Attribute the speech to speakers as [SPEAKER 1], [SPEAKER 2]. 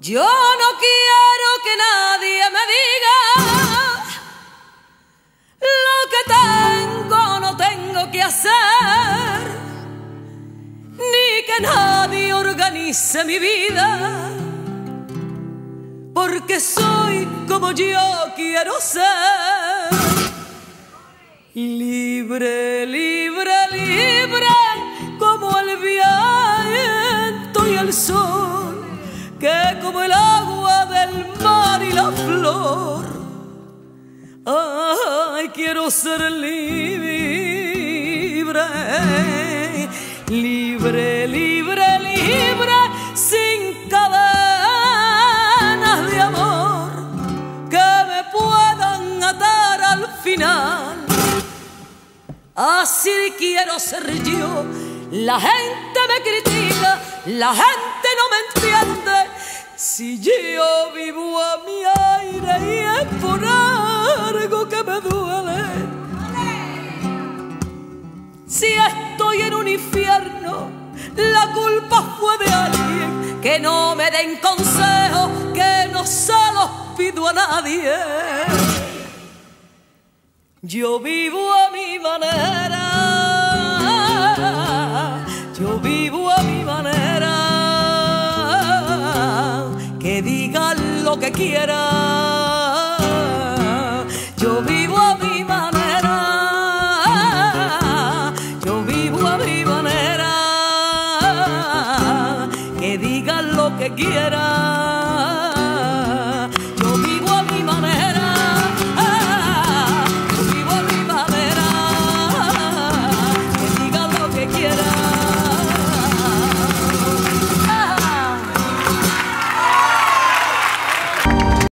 [SPEAKER 1] Yo no quiero que nadie me diga lo que tengo, no tengo que hacer, ni que nadie organice mi vida, porque soy como yo quiero ser. Libre, libre, libre, como el viento y el sol que como el agua del mar y la flor. Ay, quiero ser libre, libre, libre, libre, sin cadenas de amor que me puedan atar al final. Así quiero ser yo. La gente me critica, la gente. Si yo vivo a mi aire y es por algo que me duele. Si estoy en un infierno, la culpa fue de alguien que no me den consejo, que no se los pido a nadie. Yo vivo a mi manera, lo que quieran. Yo vivo a mi manera, yo vivo a mi manera, que digan lo que quieran.